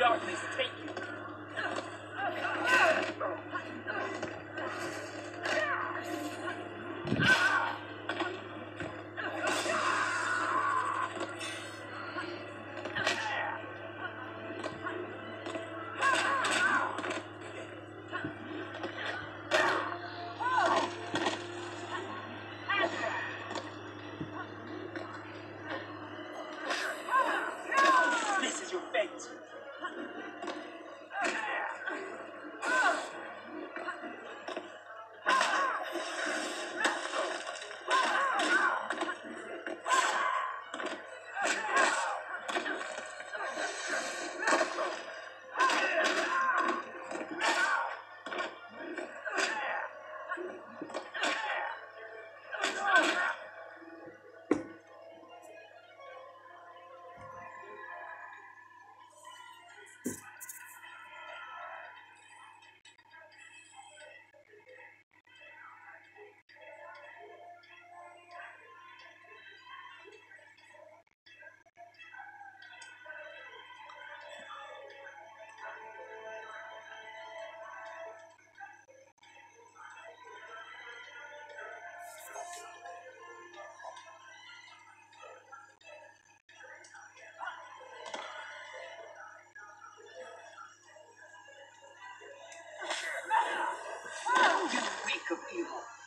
darkness take you. into wake of evil.